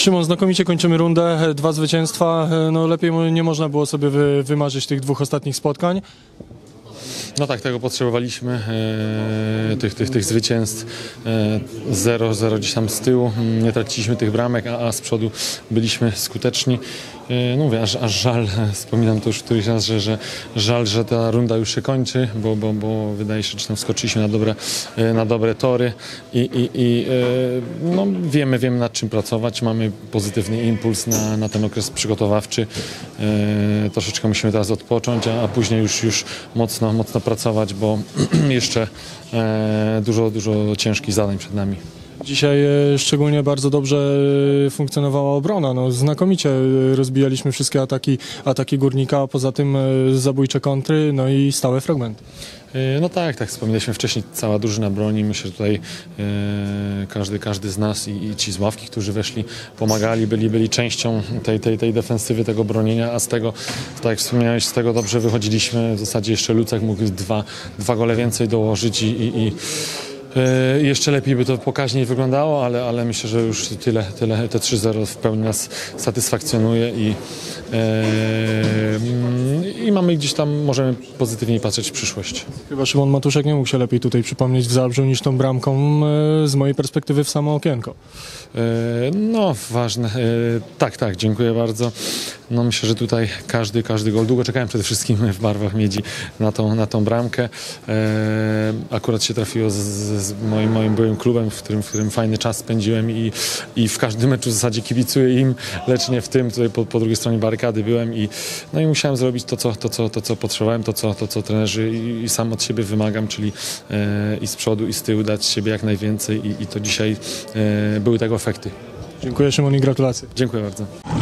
Szymon, znakomicie kończymy rundę, e, dwa zwycięstwa, e, no lepiej nie można było sobie wy, wymarzyć tych dwóch ostatnich spotkań. No tak, tego potrzebowaliśmy, e, tych, tych, tych zwycięstw. E, 0-0 gdzieś tam z tyłu, nie traciliśmy tych bramek, a, a z przodu byliśmy skuteczni. E, no mówię, aż, aż żal, wspominam to już któryś raz, że, że żal, że ta runda już się kończy, bo, bo, bo wydaje się, że tam skoczyliśmy na dobre, e, na dobre tory i, i, i e, no, wiemy, wiemy nad czym pracować, mamy pozytywny impuls na, na ten okres przygotowawczy. Troszeczkę musimy teraz odpocząć, a, a później już, już mocno, mocno pracować, bo jeszcze dużo, dużo ciężkich zadań przed nami. Dzisiaj e, szczególnie bardzo dobrze e, funkcjonowała obrona, no znakomicie e, rozbijaliśmy wszystkie ataki, ataki Górnika, a poza tym zabójcze kontry, no i stałe fragmenty. No tak, tak wspominaliśmy wcześniej, cała drużyna broni, myślę, że tutaj e, każdy, każdy z nas i, i ci z ławki, którzy weszli, pomagali, byli, byli częścią tej, tej, tej defensywy, tego bronienia, a z tego, tak jak wspomniałeś, z tego dobrze wychodziliśmy, w zasadzie jeszcze Lucek mógł dwa, dwa gole więcej dołożyć i, i, i jeszcze lepiej by to pokaźniej wyglądało, ale, ale myślę, że już tyle, tyle te 3-0 w pełni nas satysfakcjonuje i, e, i mamy gdzieś tam, możemy pozytywniej patrzeć w przyszłość. Chyba Szymon Matuszek nie mógł się lepiej tutaj przypomnieć w Zabrzu niż tą bramką e, z mojej perspektywy w samo okienko. E, No, ważne. E, Tak, tak, dziękuję bardzo. No myślę, że tutaj każdy, każdy gol. Długo czekałem przede wszystkim w barwach miedzi na tą, na tą bramkę. E, Akurat się trafiło z, z z moim, moim byłym klubem, w którym, w którym fajny czas spędziłem i, i w każdym meczu w zasadzie kibicuję im, lecz nie w tym. Tutaj po, po drugiej stronie barykady byłem i, no i musiałem zrobić to, co, to, co, to, co potrzebowałem, to, co, to, co trenerzy i, i sam od siebie wymagam, czyli e, i z przodu, i z tyłu dać z siebie jak najwięcej i, i to dzisiaj e, były tego efekty. Dziękuję Szymon i gratulacje. Dziękuję bardzo.